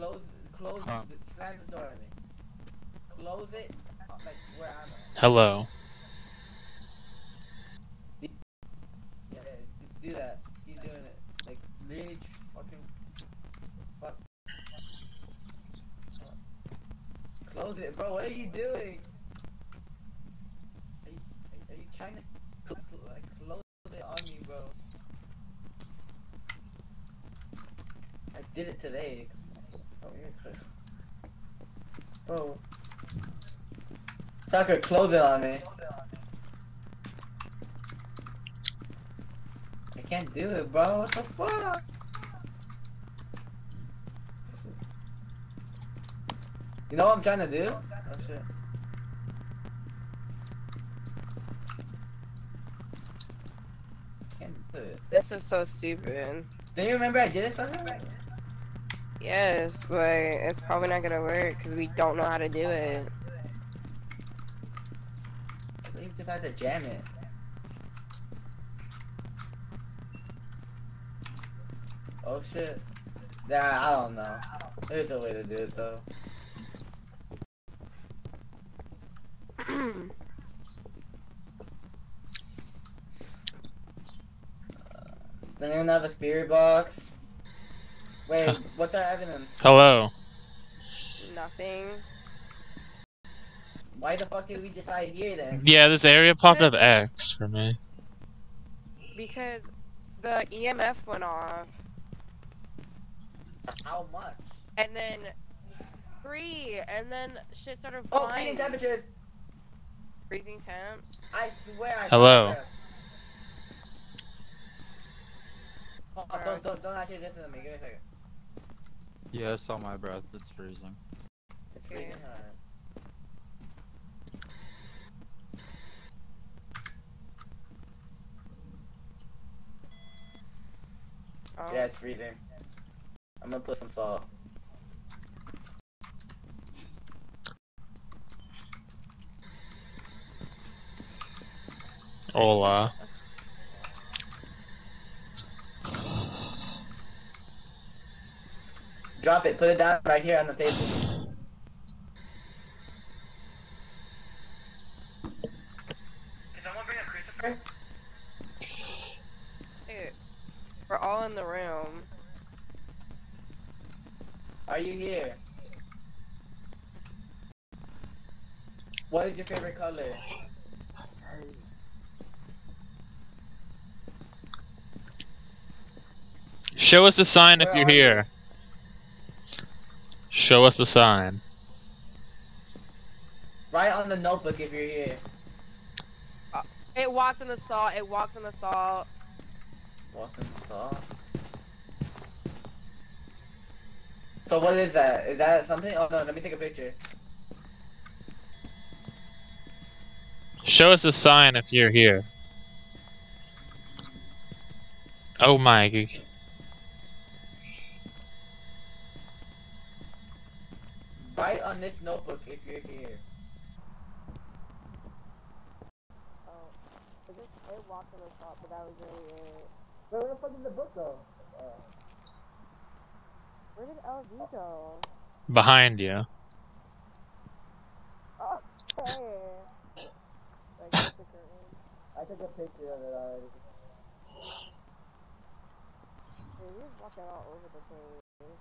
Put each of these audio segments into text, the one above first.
close, close, Huh. slam the door at me. Close it, like where I'm at. Hello. Yeah, just do that. Keep doing it. Like, really fucking. Fuck. Close it, bro. What are you doing? Are you, are, you trying to like close it on me, bro? I did it today. Oh, you're cl- Bro. Tucker, close it on me. I can't do it, bro. What the fuck? You know what I'm trying to do? Oh shit. Can't do it. This is so stupid. Do you remember I did it something? Yes, but it's probably not gonna work because we don't know how to do it. I think just had to jam it. Oh shit. Yeah, I don't know. There's a way to do it though. Does anyone have a spirit box? Wait, Huh. what's our evidence? Hello. Nothing. Why the fuck did we decide here then? Yeah, this area popped up X for me. Because the EMF went off, How much? and then three, and then shit started Oh, flying. freezing temperatures! Freezing temps. I swear I Hello. Oh, don't, don't, don't actually listen to me. Give me a second. Yeah, I saw my breath. It's freezing. It's freezing. Alright. Oh. Yeah, it's freezing. I'm gonna put some salt. Hola. Drop it. Put it down right here on the table. Can someone bring a crucifix? Dude, we're all in the room. Are you here? What is your favorite color? Show us a sign if you're here. you? Here. Show us a sign. Write on the notebook if you're here. It walked in the salt. It walked in the salt. Walk in the salt. So what is that? Is that something? Oh no, let me take a picture. Show us a sign if you're here. Oh my. Write on this notebook if you're here. Oh, it just it walked in the salt, but that was really it. Where the fuck did the book go? Where did LV go? Behind you. Oh, hey. Like, that's the curtain. I took a picture of it already. Dude, he was walking all over the place.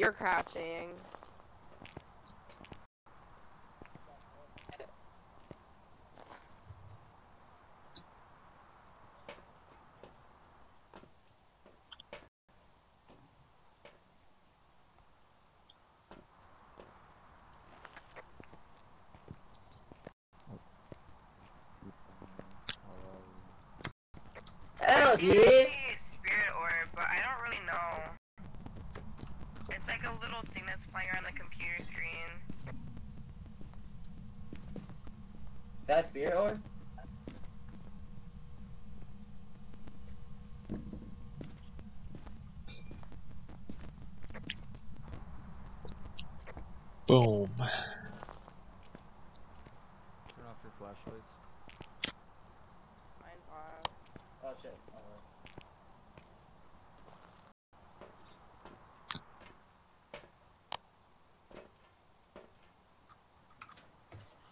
You're crouching. Yeah. Boom. Turn off your flashlights. Mine's off. Oh shit. Oh,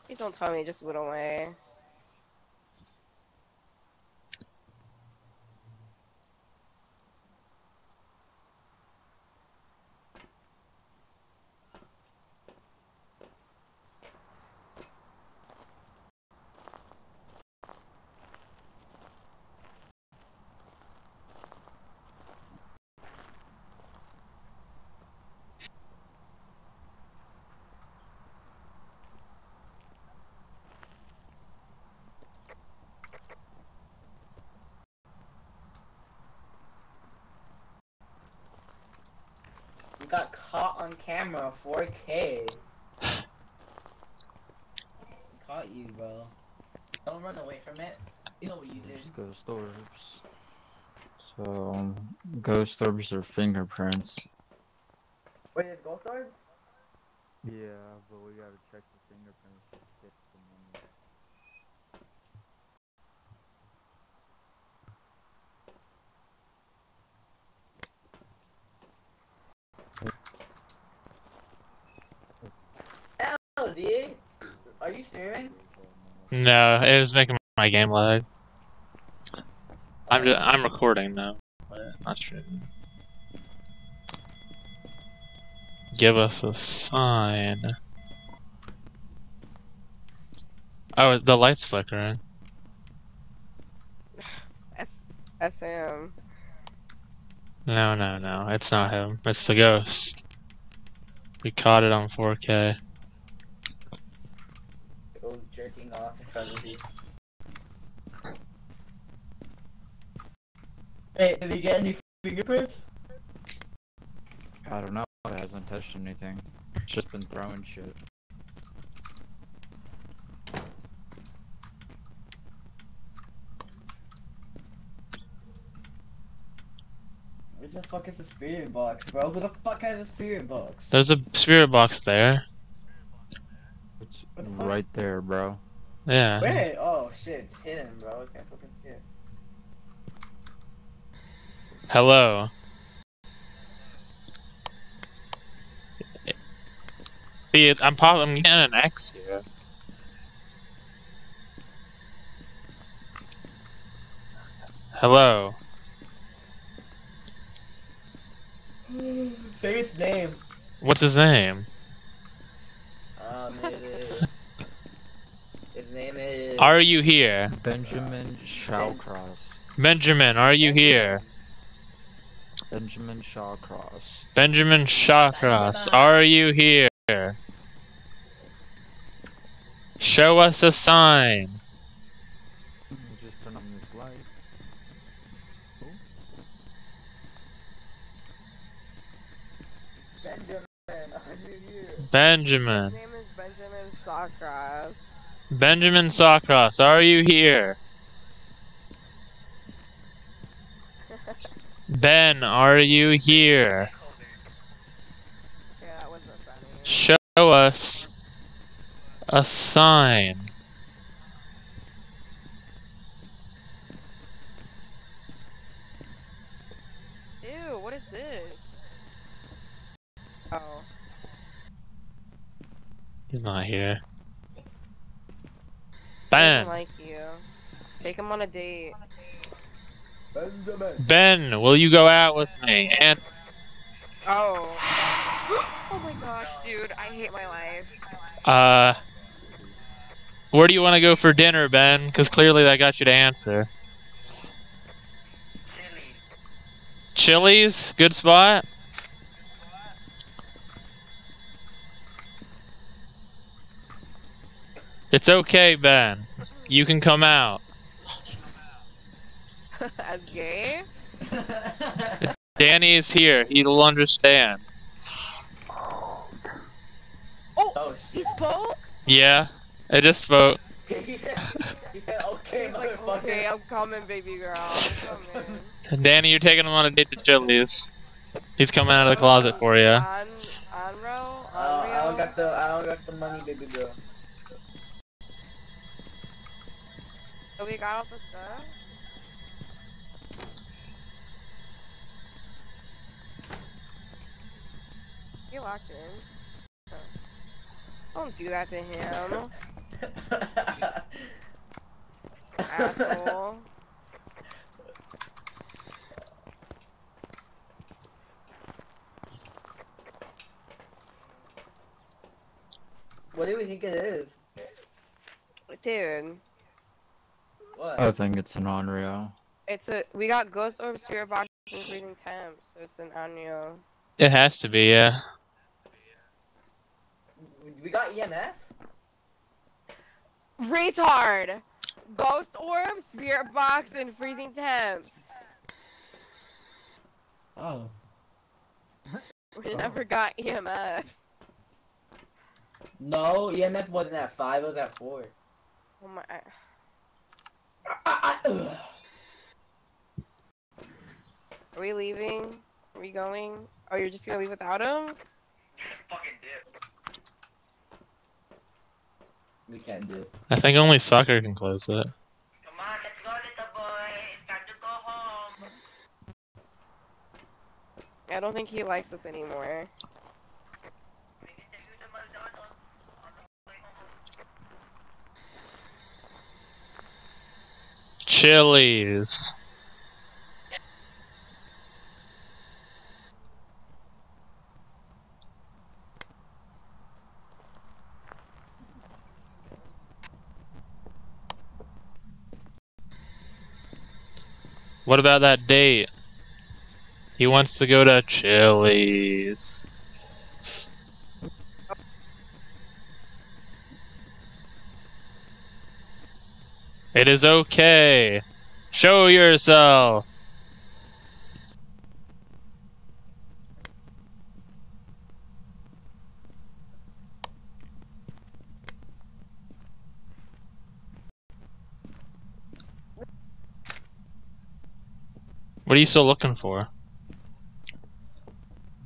Please don't tell me it just went away. Got caught on camera, 4K. caught you, bro. Don't run away from it. You know what you did. Ghost orbs. So, um, ghost orbs are fingerprints. Wait, is Ghost Orb? Yeah, but we gotta check the fingerprints to get the money. Are you streaming? No, it was making my game lag. I'm just, I'm recording now, but not sure. Give us a sign. Oh, the light's flickering. That's him. No, no, no, it's not him. It's the ghost. We caught it on 4K. It was jerking off in front of you. Hey, did he get any fingerprints? I don't know. It hasn't touched anything. It's just been throwing shit. Where the fuck is the spirit box, bro? Who the fuck has a spirit box? There's a spirit box there. It's the right there, bro. Yeah. Where? Oh shit, it's hidden, bro. I can't fucking see it. Hello. See, I'm pop. I'm getting an X here. Hello. Say his name. What's his name? Um, it is. His name is. Are you here? Benjamin Shawcross. Benjamin, are you here? Benjamin Shawcross. Benjamin Shawcross, are you here? Show us a sign. Just turn on this light. Benjamin. Are you here? Benjamin. His name is Benjamin Sawcross. Benjamin Sawcross, are you here? Ben, are you here? Yeah. Show us a sign. Ew, what is this? Oh. He's not here. Ben, like you. Take him on a date. Benjamin. Ben, will you go out with me? And Oh. oh my gosh, dude, I hate my life. uh, where do you want to go for dinner, Ben? Because clearly that got you to answer. Chili's, good spot. It's okay, Ben. You can come out. As gay? Danny is here. He'll understand. oh He shit. spoke? Yeah, I just spoke. he said, he said, okay, He's like, okay, I'm coming, baby girl. I'm coming. Danny, you're taking him on a date to Chili's. He's coming out of the closet for you. On, Onro? Uh, I don't got the, I don't got the money, baby girl. So we got all the stuff? He locked in. Don't do that to him, asshole. what do we think it is? Dude, What? I think it's an Onryo. it's a we got Ghost Orb Spirit Box and Freezing Temps, so it's an Onryo. It has to be, yeah. we got EMF? Retard! Ghost Orb, Spirit Box, and Freezing Temps. Oh. We Oh. never got EMF. No, EMF wasn't at 5, it was at 4. Oh my. Are we leaving? Are we going? Oh, you're just gonna leave without him? Fucking dip. we can't do. I think only soccer can close it. Come on, let's go, little boy. It's time to go home. I don't think he likes us anymore. We need to use the McDonald's on the way home. Chili's. What about that date? He wants to go to Chili's. It is okay. Show yourself. What are you still looking for?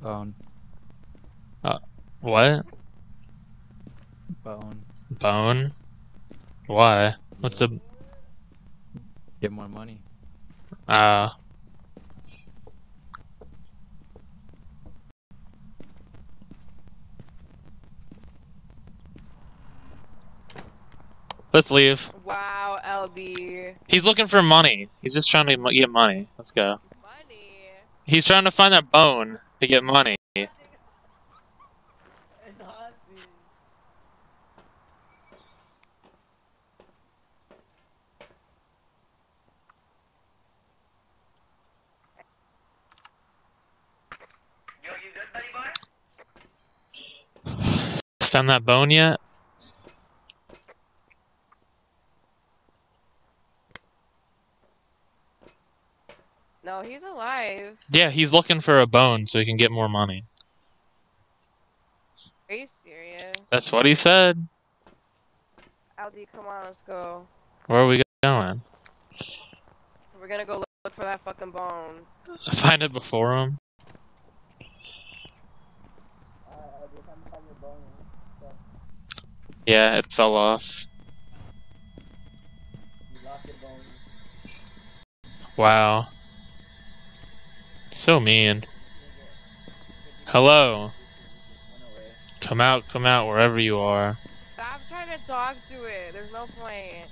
Bone. Uh, what? Bone. Bone? Why? What's a Get more money. uh Let's leave. Wow, LD. He's looking for money. He's just trying to get money. Let's go. Money. He's trying to find that bone to get money. Found that bone yet? No, he's alive. Yeah, he's looking for a bone so he can get more money. Are you serious? That's what he said. LD, come on, let's go. Where are we going? We're gonna go look for that fucking bone. Find it before him. Yeah, it fell off. Wow. So mean. Hello. Come out, come out wherever you are. Stop trying to talk to it. There's no point.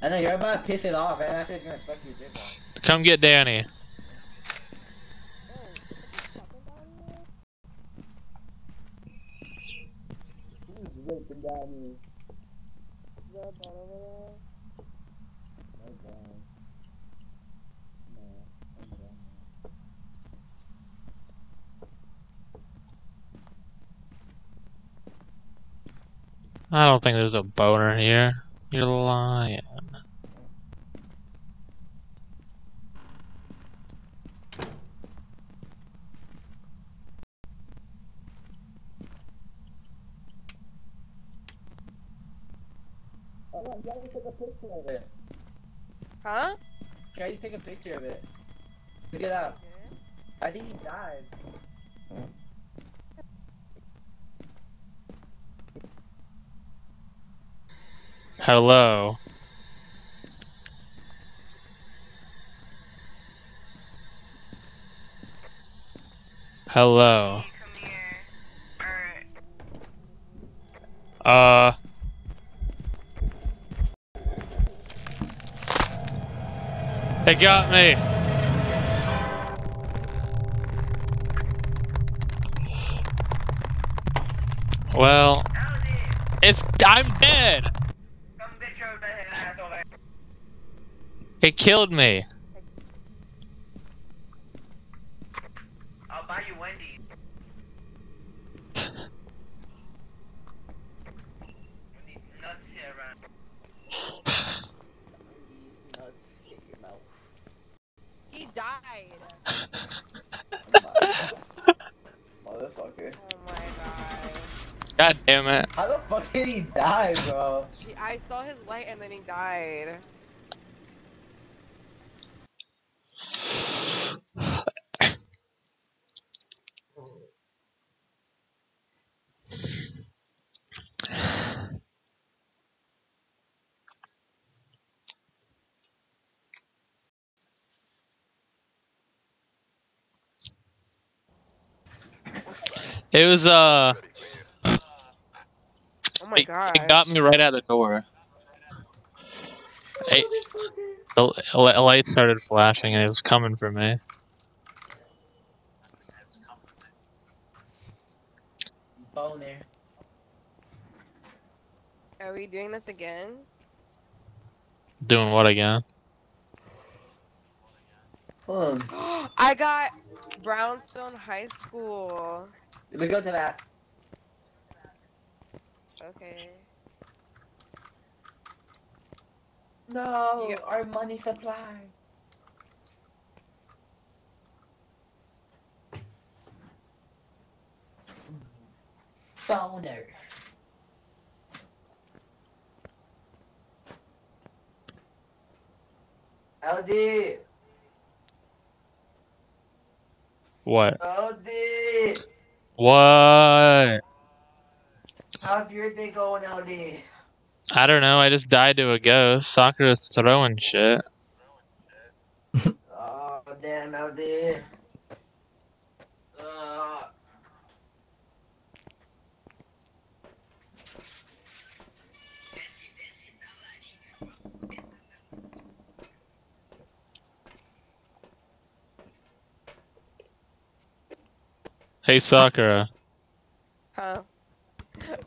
I know you're about to piss it off, and after it's gonna suck your dick off. Come get Danny. I don't think there's a boner here. You're lying. I'm trying to take a picture of it. Huh? Try to take a picture of it. Look it up. I think he died. Hello. Hello. Hey, come here. Alright. Uh. They got me. Well, it's I'm dead. It killed me. Died. Motherfucker. Oh my god. God damn it. How the fuck did he die, bro? I saw his light and then he died. It was uh Oh my it, god. it got me right out the door. It, the the light started flashing and it was coming for me. Boner. Are we doing this again? Doing what again? Hold I got Brownstone High School. Let me go to that. Okay. No, Yeah. our money supply. Boner. LD, What? LD, What? how's your day going, LD? I don't know. I just died to a ghost. Sakura's throwing shit. Oh, damn, LD. Uh, Hey Sakura. Huh? Did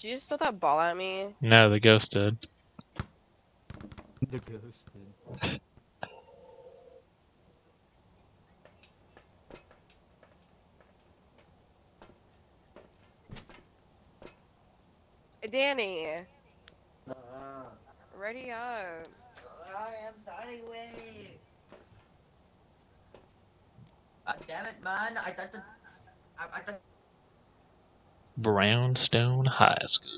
you just throw that ball at me? No, the ghost did. The ghost did. Danny, uh, ready up. I am sorry, wait. Uh, damn it, man. I thought the. I, I thought. Brownstone High School.